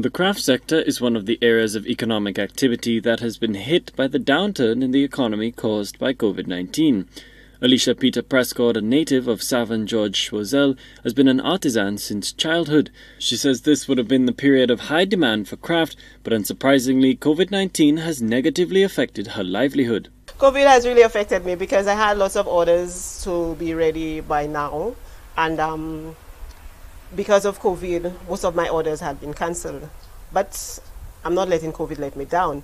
The craft sector is one of the areas of economic activity that has been hit by the downturn in the economy caused by COVID 19. Alicia Peter Prescott, a native of Savon George Choiseul, has been an artisan since childhood. She says this would have been the period of high demand for craft, but unsurprisingly, COVID 19 has negatively affected her livelihood. COVID has really affected me because I had lots of orders to be ready by now, and um, because of COVID, most of my orders had been cancelled. But I'm not letting COVID let me down.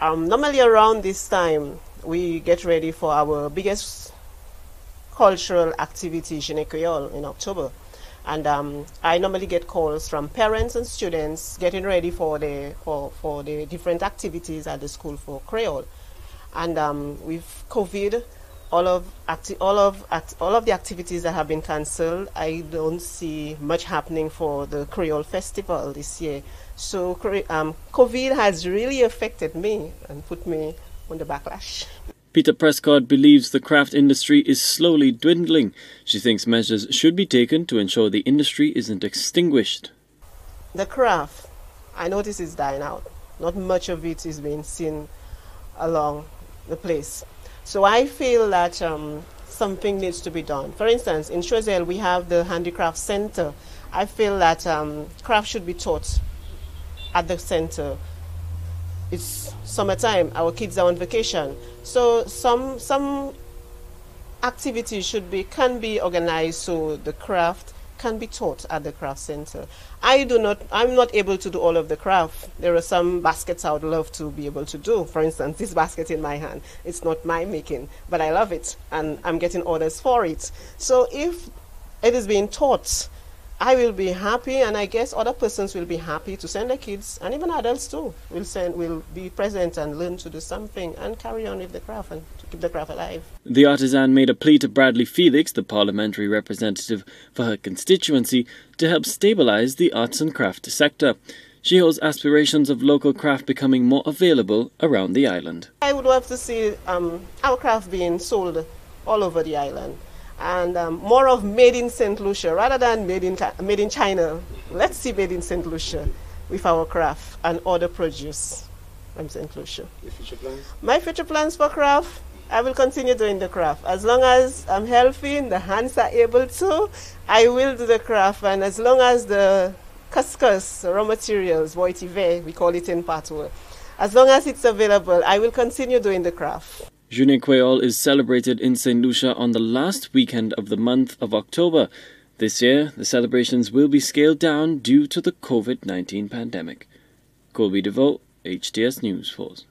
Um, normally, around this time, we get ready for our biggest cultural activity, Creole, in October. And um, I normally get calls from parents and students getting ready for the, for, for the different activities at the school for Creole. And um, with COVID, all of all of act- all of the activities that have been cancelled, I don't see much happening for the Creole Festival this year. So um, COVID has really affected me and put me on the backlash. Peter Prescott believes the craft industry is slowly dwindling. She thinks measures should be taken to ensure the industry isn't extinguished. The craft, I notice, is dying out. Not much of it is being seen along the place. So I feel that um, something needs to be done. For instance, in Choiseul, we have the Handicraft Center. I feel that um, craft should be taught at the center. It's summertime, our kids are on vacation. So some, some activities should be, can be organized so the craft can be taught at the craft center. I do not, I'm not able to do all of the craft. There are some baskets I would love to be able to do. For instance, this basket in my hand, it's not my making, but I love it and I'm getting orders for it. So if it is being taught, I will be happy, and I guess other persons will be happy to send their kids, and even adults too will send will be present and learn to do something and carry on with the craft and to keep the craft alive. The artisan made a plea to Bradley Felix, the parliamentary representative for her constituency, to help stabilize the arts and craft sector. She holds aspirations of local craft becoming more available around the island. I would love to see um, our craft being sold all over the island and um, more of made in St. Lucia rather than made in, made in China. Let's see made in St. Lucia with our craft and other produce from St. Lucia. Your future plans? My future plans for craft, I will continue doing the craft. As long as I'm healthy and the hands are able to, I will do the craft. And as long as the couscous, raw materials, we call it in Patois, as long as it's available, I will continue doing the craft. Creole is celebrated in St. Lucia on the last weekend of the month of October. This year, the celebrations will be scaled down due to the COVID 19 pandemic. Colby DeVoe, HTS News Force.